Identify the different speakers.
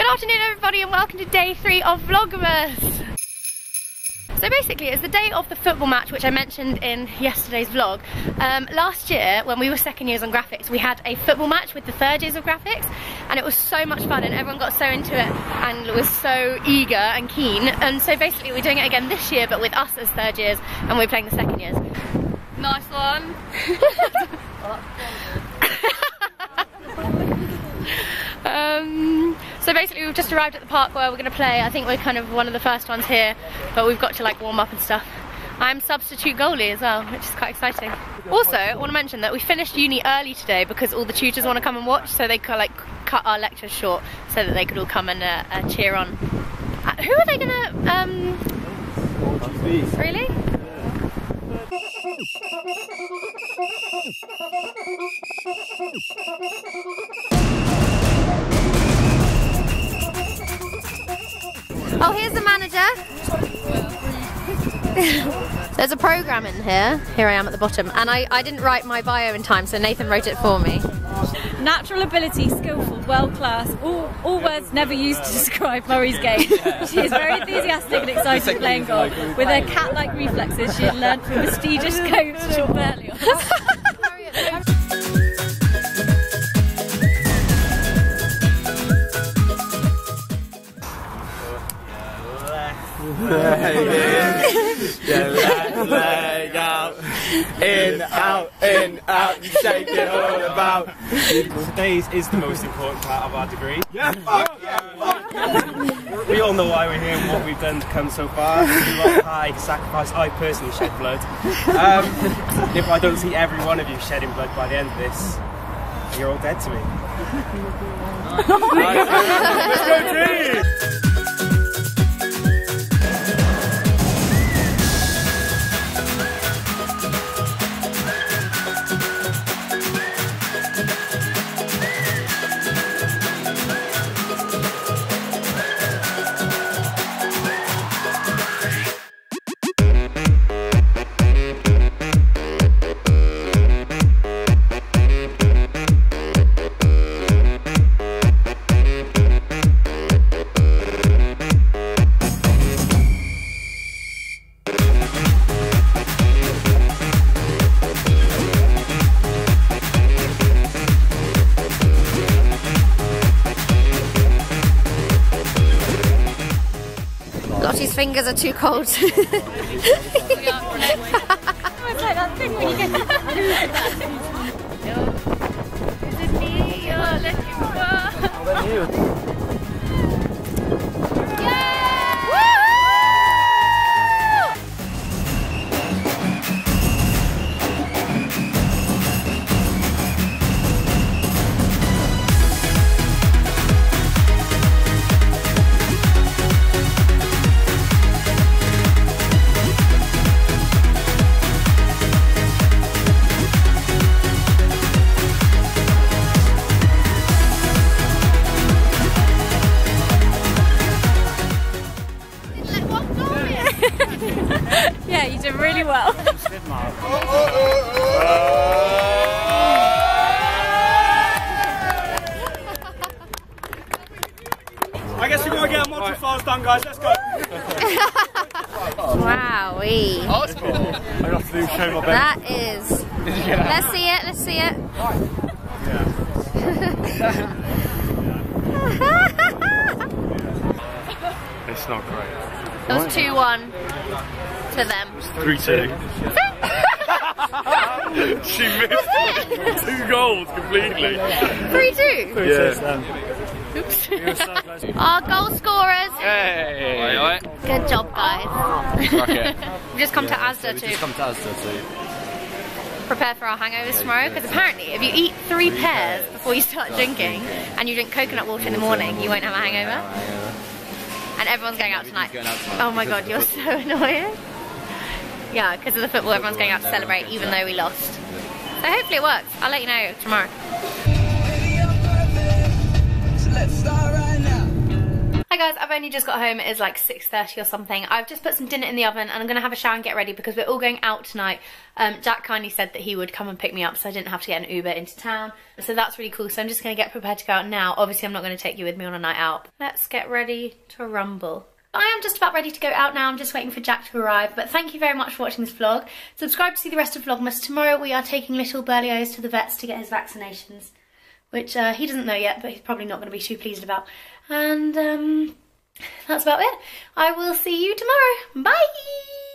Speaker 1: Good afternoon everybody and welcome to day three of Vlogmas. So basically it's the day of the football match which I mentioned in yesterday's vlog. Um, last year when we were second years on graphics we had a football match with the third years of graphics and it was so much fun and everyone got so into it and was so eager and keen and so basically we're doing it again this year but with us as third years and we're playing the second years.
Speaker 2: Nice one.
Speaker 1: Um, so basically we've just arrived at the park where we're going to play. I think we're kind of one of the first ones here, but we've got to like warm up and stuff. I'm substitute goalie as well, which is quite exciting. Also, I want to mention that we finished uni early today because all the tutors want to come and watch, so they could like cut our lectures short so that they could all come and uh, uh, cheer on. Uh, who are they gonna, um... Really? Oh, here's the manager. There's a program in here. Here I am at the bottom. And I, I didn't write my bio in time, so Nathan wrote it for me.
Speaker 2: Natural ability, skillful, world class. All, all words never used to describe Murray's game. She is very enthusiastic and excited playing golf. With her cat-like reflexes, she had learned from prestigious coach Sean Berlioz.
Speaker 3: Your leg out, in, out, in, out, you shake it all about.
Speaker 4: Today is the most important part of our degree. Yeah, We all know why we're here and what we've done to come so far. High sacrifice. I personally shed blood. Um, if I don't see every one of you shedding blood by the end of this, you're all dead to me. Let's go team!
Speaker 1: Fingers are too cold. Wowee.
Speaker 3: Oh, I got to do show my
Speaker 1: That is. Let's see it, let's see it.
Speaker 3: It's not great.
Speaker 1: It was 2 1 to them.
Speaker 3: 3 2. she missed two goals completely.
Speaker 1: 3 2.
Speaker 3: Yeah.
Speaker 1: Our goal scorers.
Speaker 3: Hey!
Speaker 1: Good job, guys. We've just come to Asda to
Speaker 3: Come to Asda too.
Speaker 1: prepare for our hangovers tomorrow because apparently if you eat three pears before you start drinking and you drink coconut water in the morning, you won't have a hangover. And everyone's going out tonight. Oh my god, you're so annoying. Yeah, because of the football, everyone's going out to celebrate even though we lost. So hopefully it works. I'll let you know tomorrow. Hi guys, I've only just got home. It is like 6.30 or something. I've just put some dinner in the oven and I'm going to have a shower and get ready because we're all going out tonight. Um, Jack kindly said that he would come and pick me up so I didn't have to get an Uber into town. So that's really cool. So I'm just going to get prepared to go out now. Obviously, I'm not going to take you with me on a night out. Let's get ready to rumble. I am just about ready to go out now. I'm just waiting for Jack to arrive. But thank you very much for watching this vlog. Subscribe to see the rest of Vlogmas. Tomorrow we are taking little Berlioz to the vets to get his vaccinations. Which uh, he doesn't know yet, but he's probably not going to be too pleased about. And um, that's about it. I will see you tomorrow. Bye!